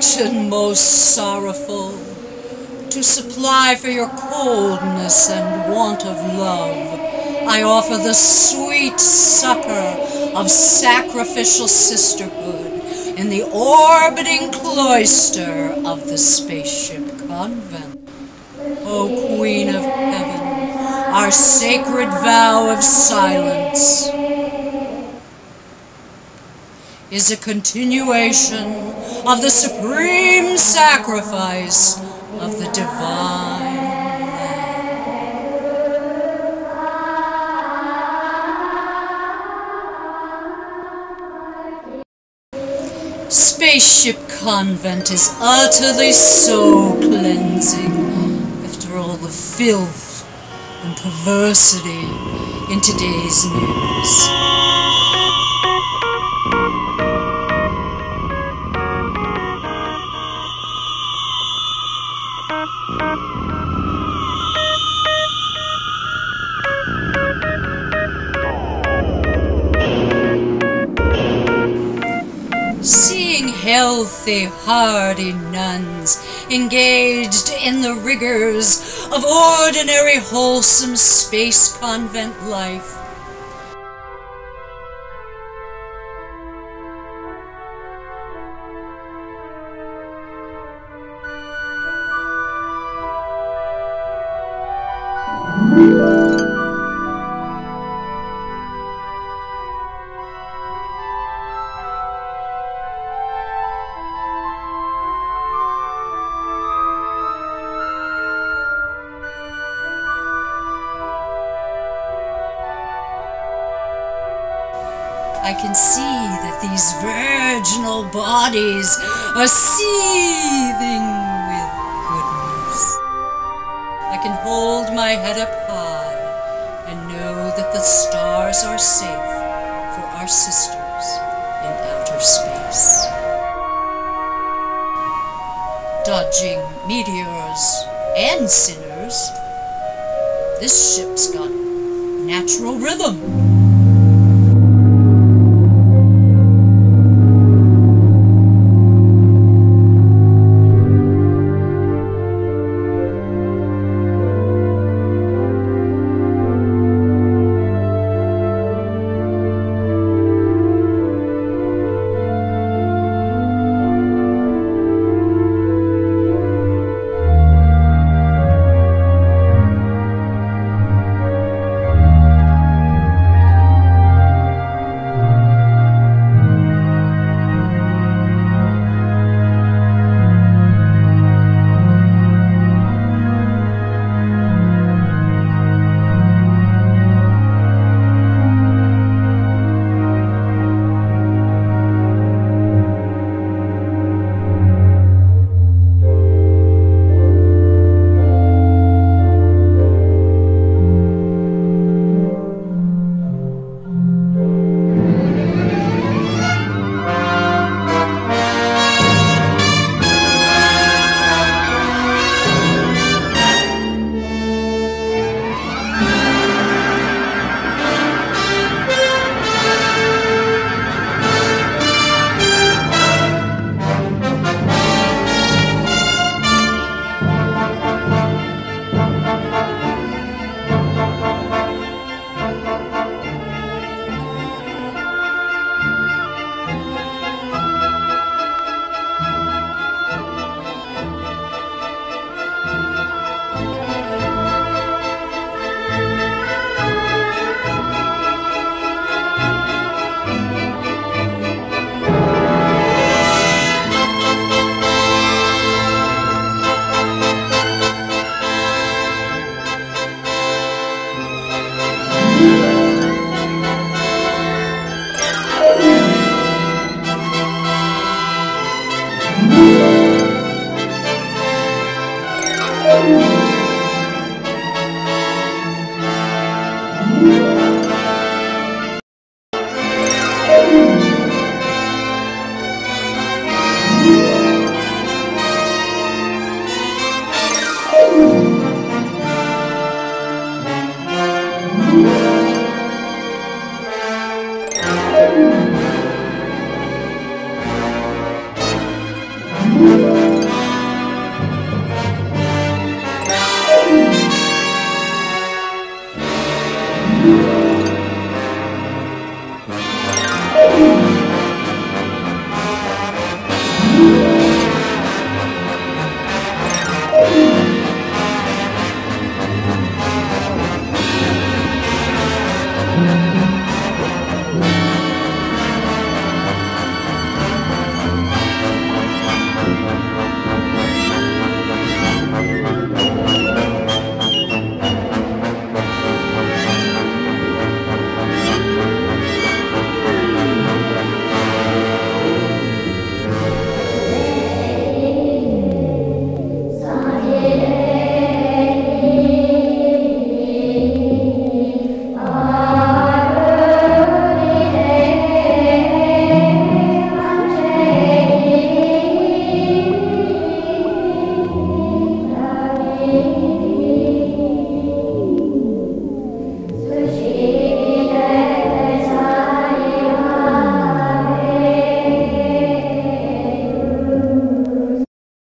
O most sorrowful, to supply for your coldness and want of love, I offer the sweet succor of sacrificial sisterhood in the orbiting cloister of the spaceship convent. O Queen of Heaven, our sacred vow of silence is a continuation of the supreme sacrifice of the divine Spaceship Convent is utterly soul cleansing after all the filth and perversity in today's news. Healthy, hardy nuns engaged in the rigors of ordinary, wholesome space convent life. I can see that these virginal bodies are seething with goodness. I can hold my head up high and know that the stars are safe for our sisters in outer space. Dodging meteors and sinners, this ship's got natural rhythm.